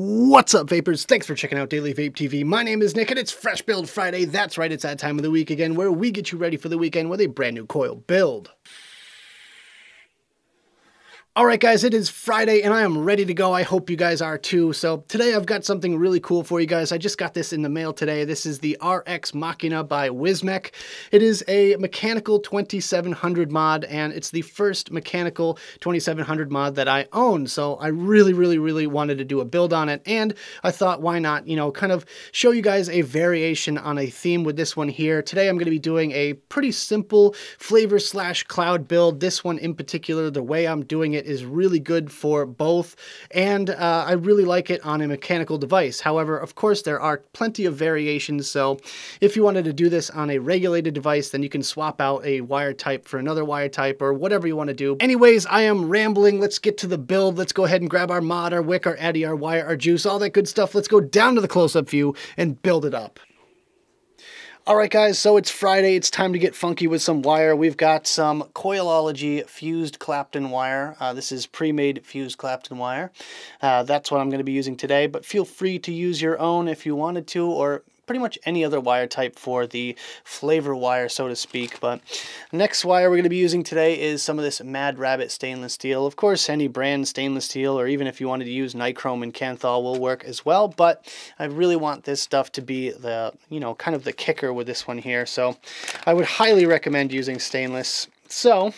What's up, vapors? Thanks for checking out Daily Vape TV. My name is Nick, and it's Fresh Build Friday. That's right, it's that time of the week again where we get you ready for the weekend with a brand new coil build. Alright guys, it is Friday and I am ready to go. I hope you guys are too. So today I've got something really cool for you guys. I just got this in the mail today. This is the RX Machina by Wismec. It is a mechanical 2700 mod and it's the first mechanical 2700 mod that I own. So I really, really, really wanted to do a build on it and I thought why not, you know, kind of show you guys a variation on a theme with this one here. Today I'm going to be doing a pretty simple flavor slash cloud build. This one in particular, the way I'm doing it is really good for both, and uh, I really like it on a mechanical device. However, of course, there are plenty of variations, so if you wanted to do this on a regulated device, then you can swap out a wire type for another wire type or whatever you want to do. Anyways, I am rambling. Let's get to the build. Let's go ahead and grab our mod, our wick, our eddy, our wire, our juice, all that good stuff. Let's go down to the close-up view and build it up. Alright guys, so it's Friday, it's time to get funky with some wire. We've got some Coilology fused Clapton wire. Uh, this is pre-made fused Clapton wire. Uh, that's what I'm going to be using today, but feel free to use your own if you wanted to, or pretty much any other wire type for the flavor wire, so to speak. But next wire we're going to be using today is some of this Mad Rabbit stainless steel. Of course, any brand stainless steel, or even if you wanted to use nichrome and Kanthal will work as well. But I really want this stuff to be the, you know, kind of the kicker with this one here. So I would highly recommend using stainless. So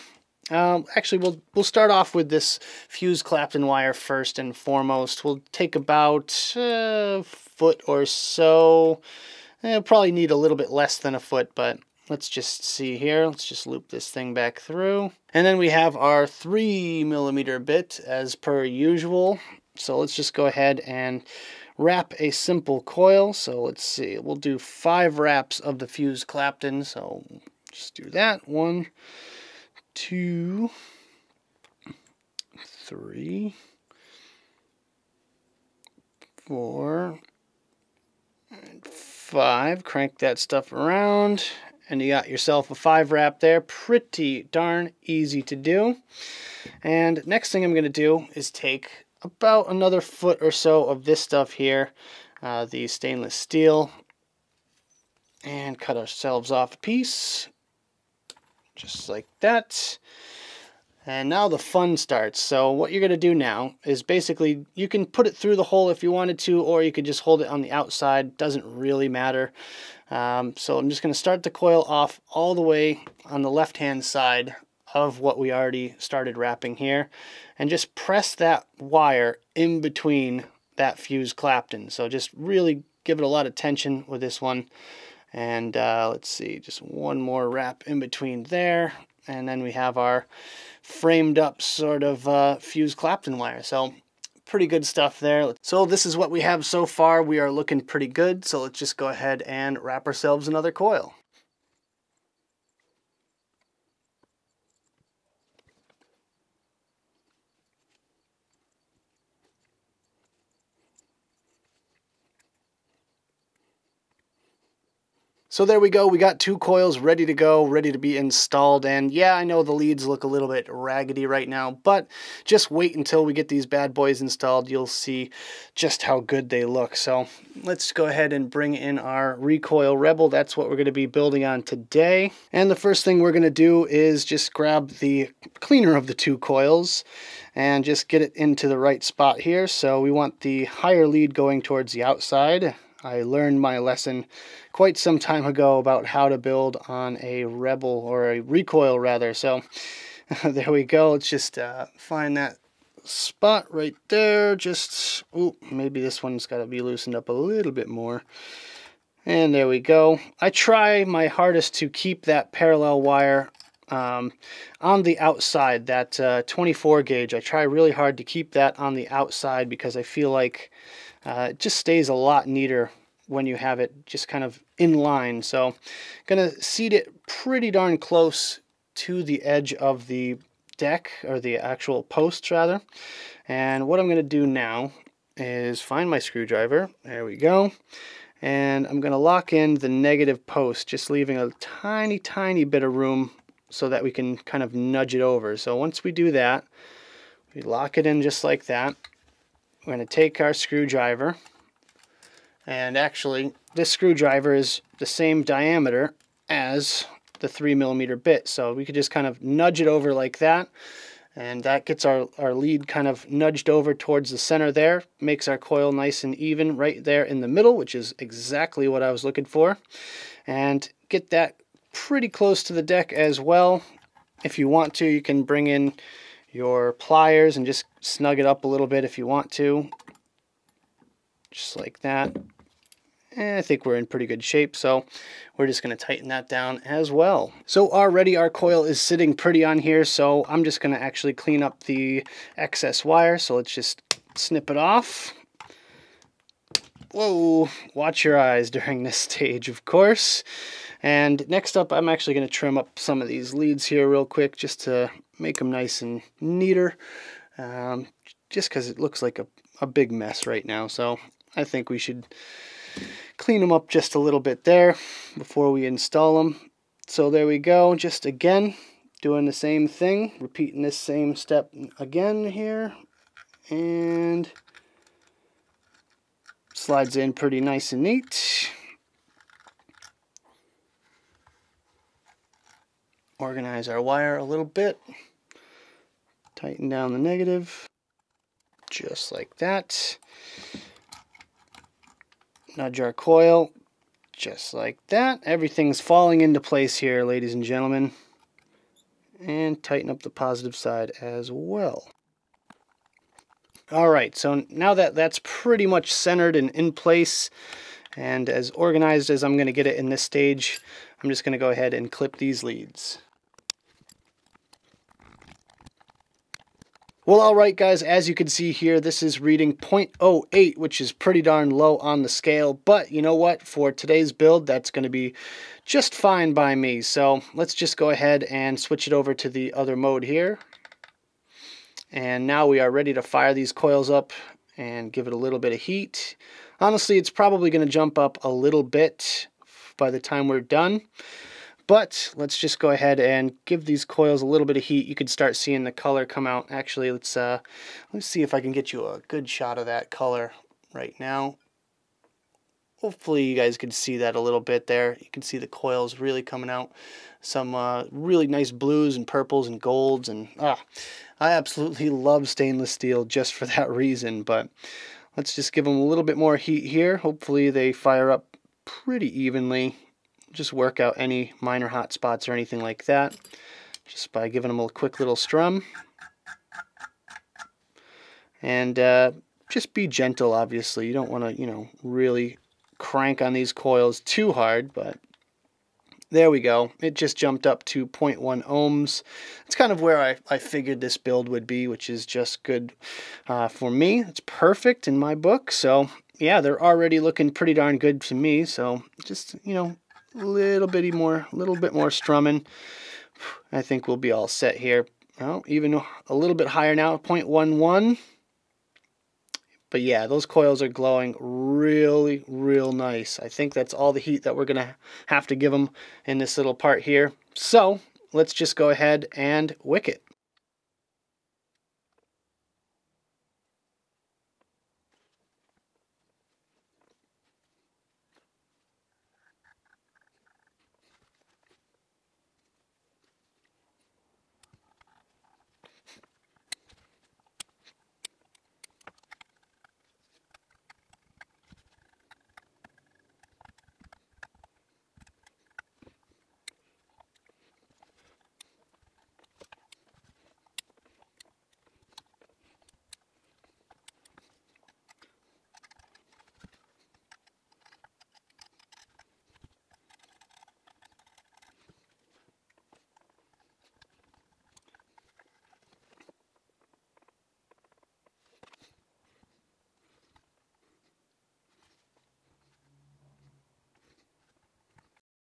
um, actually, we'll we'll start off with this fused Clapton wire first and foremost. We'll take about uh, foot or so. Eh, probably need a little bit less than a foot, but let's just see here. Let's just loop this thing back through. And then we have our three millimeter bit as per usual. So let's just go ahead and wrap a simple coil. So let's see, we'll do five wraps of the fused Clapton. So just do that. One, two, three, four, five. Crank that stuff around and you got yourself a five wrap there. Pretty darn easy to do. And next thing I'm going to do is take about another foot or so of this stuff here, uh, the stainless steel, and cut ourselves off a piece, just like that. And now the fun starts. So what you're going to do now is basically you can put it through the hole if you wanted to, or you could just hold it on the outside. Doesn't really matter. Um, so I'm just going to start the coil off all the way on the left-hand side of what we already started wrapping here. And just press that wire in between that fused Clapton. So just really give it a lot of tension with this one. And uh, let's see, just one more wrap in between there. And then we have our framed up sort of uh, fused Clapton wire. So pretty good stuff there. So this is what we have so far. We are looking pretty good. So let's just go ahead and wrap ourselves another coil. So there we go, we got two coils ready to go, ready to be installed, and yeah, I know the leads look a little bit raggedy right now, but just wait until we get these bad boys installed, you'll see just how good they look. So let's go ahead and bring in our Recoil Rebel, that's what we're going to be building on today. And the first thing we're going to do is just grab the cleaner of the two coils, and just get it into the right spot here. So we want the higher lead going towards the outside, I learned my lesson quite some time ago about how to build on a Rebel, or a Recoil rather. So there we go. Let's just uh, find that spot right there. Just, maybe this one's got to be loosened up a little bit more. And there we go. I try my hardest to keep that parallel wire um, on the outside, that uh, 24 gauge. I try really hard to keep that on the outside because I feel like uh, it just stays a lot neater when you have it just kind of in line. So to seat it pretty darn close to the edge of the deck, or the actual posts rather. And what I'm to do now is find my screwdriver. There we go. And I'm to lock in the negative post, just leaving a tiny, tiny bit of room so that we can kind of nudge it over. So once we do that, we lock it in just like that. we're to take our screwdriver and actually this screwdriver is the same diameter as the three millimeter bit. So we could just kind of nudge it over like that. And that gets our, our lead kind of nudged over towards the center there makes our coil nice and even right there in the middle which is exactly what I was looking for. And get that pretty close to the deck as well. If you want to you can bring in your pliers and just snug it up a little bit if you want to. Just like that. And I think we're in pretty good shape, so we're just going to tighten that down as well. So already our coil is sitting pretty on here, so I'm just going to actually clean up the excess wire. So let's just snip it off. Whoa, watch your eyes during this stage, of course. And next up, I'm actually going to trim up some of these leads here real quick just to make them nice and neater. Um, just because it looks like a, a big mess right now. So I think we should clean them up just a little bit there before we install them. So there we go. Just again, doing the same thing. Repeating this same step again here. And slides in pretty nice and neat. organize our wire a little bit. Tighten down the negative, just like that. Nudge our coil, just like that. Everything's falling into place here, ladies and gentlemen. And tighten up the positive side as well. Alright, so now that that's pretty much centered and in place, and as organized as I'm going to get it in this stage, I'm just going to go ahead and clip these leads. Well, all right, guys, as you can see here, this is reading 0.08, which is pretty darn low on the scale. But you know what? For today's build, that's going to be just fine by me. So let's just go ahead and switch it over to the other mode here. And now we are ready to fire these coils up and give it a little bit of heat. Honestly, it's probably going to jump up a little bit by the time we're done. But let's just go ahead and give these coils a little bit of heat. You can start seeing the color come out. Actually, let's uh, let's see if I can get you a good shot of that color right now. Hopefully you guys can see that a little bit there. You can see the coils really coming out. Some uh, really nice blues and purples and golds. and ah, I absolutely love stainless steel just for that reason. But let's just give them a little bit more heat here. Hopefully they fire up pretty evenly just work out any minor hot spots or anything like that just by giving them a quick little strum. And uh, just be gentle, obviously. You don't want to, you know, really crank on these coils too hard, but there we go. It just jumped up to 0.1 ohms. It's kind of where I, I figured this build would be, which is just good uh, for me. It's perfect in my book. So yeah, they're already looking pretty darn good to me. So just, you know, a little bitty more, a little bit more strumming. I think we'll be all set here. Well, even a little bit higher now, 0.11. But yeah, those coils are glowing really, real nice. I think that's all the heat that we're going to have to give them in this little part here. So let's just go ahead and wick it.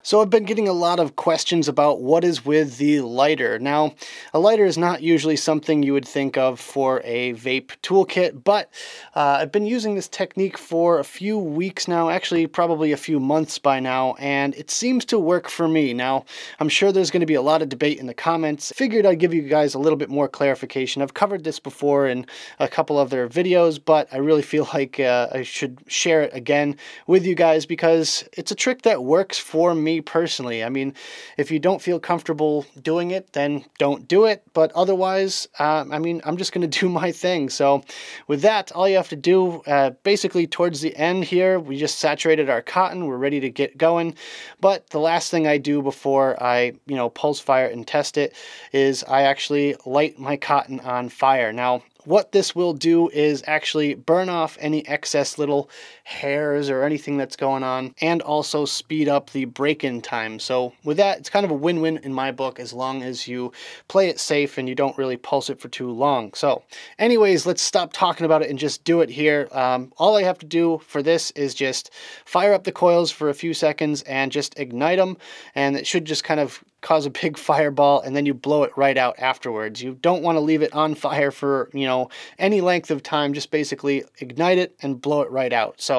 So I've been getting a lot of questions about what is with the lighter. Now, a lighter is not usually something you would think of for a vape toolkit, but uh, I've been using this technique for a few weeks now, actually probably a few months by now, and it seems to work for me. Now, I'm sure there's going to be a lot of debate in the comments. Figured I'd give you guys a little bit more clarification. I've covered this before in a couple other videos, but I really feel like uh, I should share it again with you guys because it's a trick that works for me personally. I mean, if you don't feel comfortable doing it, then don't do it. But otherwise, uh, I mean, I'm just going to do my thing. So with that, all you have to do, uh, basically towards the end here, we just saturated our cotton. We're ready to get going. But the last thing I do before I, you know, pulse fire and test it is I actually light my cotton on fire. Now, what this will do is actually burn off any excess little hairs or anything that's going on and also speed up the break-in time. So with that, it's kind of a win-win in my book as long as you play it safe and you don't really pulse it for too long. So anyways, let's stop talking about it and just do it here. Um, all I have to do for this is just fire up the coils for a few seconds and just ignite them and it should just kind of cause a big fireball and then you blow it right out afterwards. You don't want to leave it on fire for, you know, any length of time. Just basically ignite it and blow it right out. So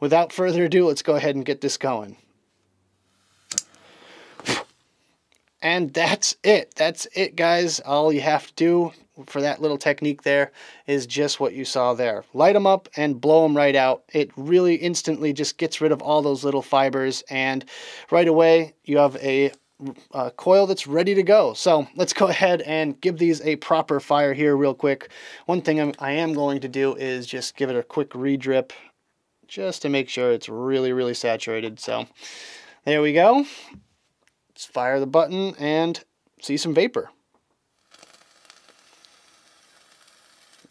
without further ado, let's go ahead and get this going. And that's it. That's it, guys. All you have to do for that little technique there is just what you saw there. Light them up and blow them right out. It really instantly just gets rid of all those little fibers and right away you have a coil that's ready to go. So let's go ahead and give these a proper fire here real quick. One thing I'm, I am going to do is just give it a quick re-drip just to make sure it's really, really saturated. So there we go. Let's fire the button and see some vapor.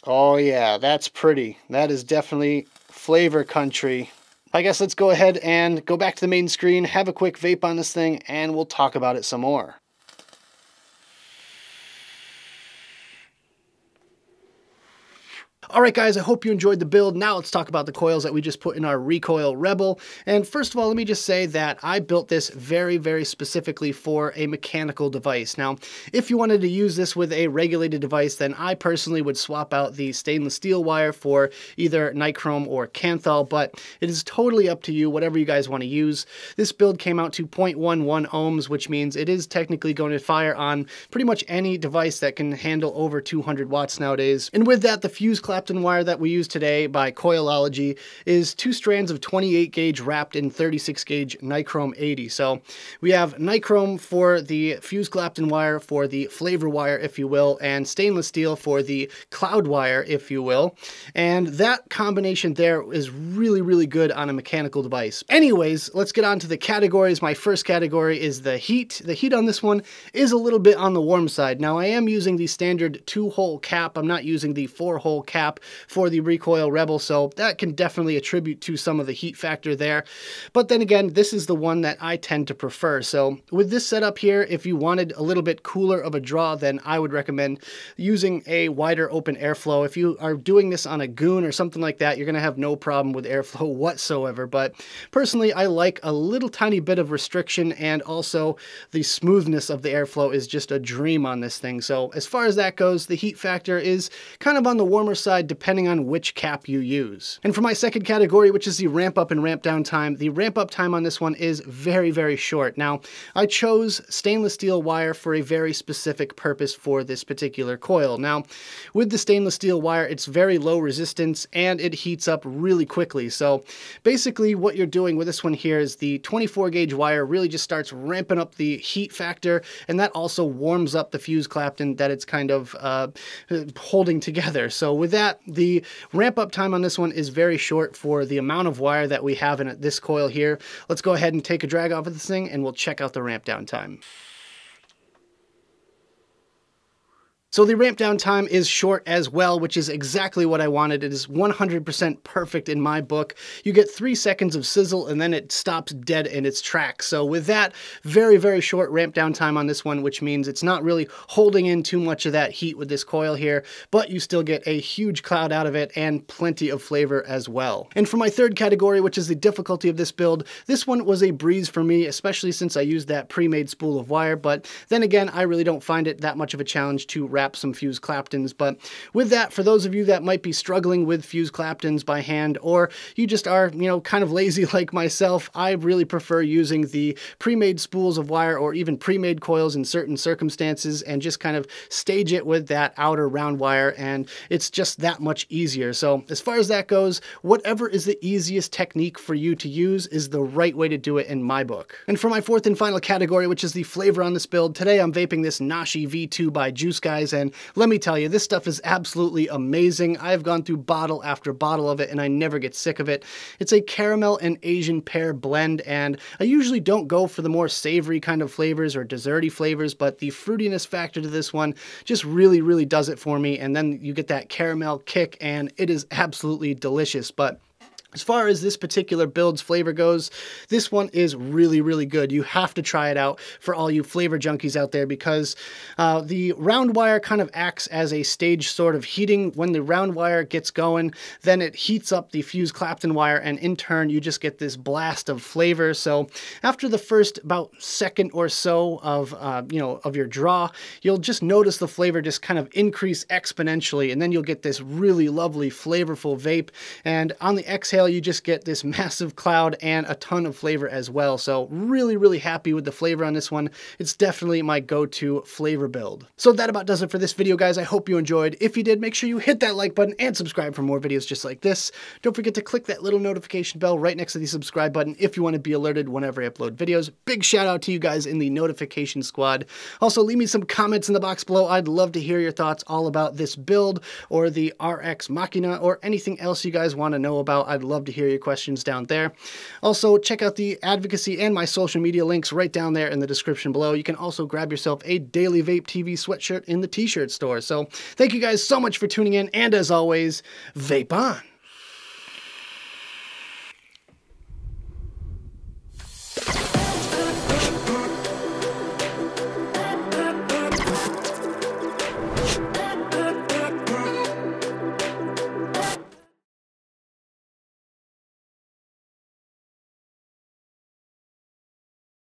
Oh yeah, that's pretty. That is definitely flavor country I guess let's go ahead and go back to the main screen, have a quick vape on this thing, and we'll talk about it some more. All right, guys, I hope you enjoyed the build. Now let's talk about the coils that we just put in our Recoil Rebel. And first of all, let me just say that I built this very, very specifically for a mechanical device. Now, if you wanted to use this with a regulated device, then I personally would swap out the stainless steel wire for either nichrome or kanthal, but it is totally up to you, whatever you guys want to use. This build came out to 0.11 ohms, which means it is technically going to fire on pretty much any device that can handle over 200 watts nowadays. And with that, the fuse clap Clapton wire that we use today by Coilology is two strands of 28 gauge wrapped in 36 gauge nichrome 80. So we have nichrome for the fuse Clapton wire, for the flavor wire, if you will, and stainless steel for the cloud wire, if you will. And that combination there is really, really good on a mechanical device. Anyways, let's get on to the categories. My first category is the heat. The heat on this one is a little bit on the warm side. Now I am using the standard two hole cap. I'm not using the four hole cap cap for the Recoil Rebel, so that can definitely attribute to some of the heat factor there. But then again, this is the one that I tend to prefer. So with this setup here, if you wanted a little bit cooler of a draw, then I would recommend using a wider open airflow. If you are doing this on a goon or something like that, you're going to have no problem with airflow whatsoever. But personally, I like a little tiny bit of restriction and also the smoothness of the airflow is just a dream on this thing. So as far as that goes, the heat factor is kind of on the warmer side side depending on which cap you use. And for my second category, which is the ramp up and ramp down time, the ramp up time on this one is very, very short. Now, I chose stainless steel wire for a very specific purpose for this particular coil. Now, with the stainless steel wire, it's very low resistance and it heats up really quickly. So basically what you're doing with this one here is the 24 gauge wire really just starts ramping up the heat factor and that also warms up the fuse Clapton that it's kind of uh, holding together. So with that, that, the ramp up time on this one is very short for the amount of wire that we have in this coil here. Let's go ahead and take a drag off of this thing and we'll check out the ramp down time. So the ramp down time is short as well, which is exactly what I wanted. It is 100% perfect in my book. You get three seconds of sizzle and then it stops dead in its tracks. So with that, very, very short ramp down time on this one, which means it's not really holding in too much of that heat with this coil here, but you still get a huge cloud out of it and plenty of flavor as well. And for my third category, which is the difficulty of this build, this one was a breeze for me, especially since I used that pre-made spool of wire, but then again, I really don't find it that much of a challenge to wrap some fuse Claptons. But with that, for those of you that might be struggling with fuse Claptons by hand, or you just are, you know, kind of lazy like myself, I really prefer using the pre-made spools of wire or even pre-made coils in certain circumstances and just kind of stage it with that outer round wire and it's just that much easier. So as far as that goes, whatever is the easiest technique for you to use is the right way to do it in my book. And for my fourth and final category, which is the flavor on this build, today I'm vaping this Nashi V2 by Juice Guys and let me tell you, this stuff is absolutely amazing. I've gone through bottle after bottle of it and I never get sick of it. It's a caramel and Asian pear blend and I usually don't go for the more savory kind of flavors or desserty flavors, but the fruitiness factor to this one just really, really does it for me. And then you get that caramel kick and it is absolutely delicious. But as far as this particular build's flavor goes, this one is really, really good. You have to try it out for all you flavor junkies out there because uh, the round wire kind of acts as a stage sort of heating. When the round wire gets going, then it heats up the fused Clapton wire and in turn you just get this blast of flavor. So after the first about second or so of, uh, you know, of your draw, you'll just notice the flavor just kind of increase exponentially and then you'll get this really lovely flavorful vape. And on the exhale, you just get this massive cloud and a ton of flavor as well. So really, really happy with the flavor on this one. It's definitely my go-to flavor build. So that about does it for this video, guys. I hope you enjoyed. If you did, make sure you hit that like button and subscribe for more videos just like this. Don't forget to click that little notification bell right next to the subscribe button if you want to be alerted whenever I upload videos. Big shout out to you guys in the notification squad. Also, leave me some comments in the box below. I'd love to hear your thoughts all about this build or the RX Machina or anything else you guys want to know about. I'd love to hear your questions down there. Also, check out the advocacy and my social media links right down there in the description below. You can also grab yourself a Daily Vape TV sweatshirt in the t-shirt store. So thank you guys so much for tuning in, and as always, vape on!